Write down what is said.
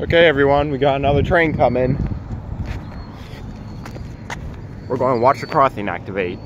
Okay, everyone, we got another train coming. We're going to watch the crossing activate.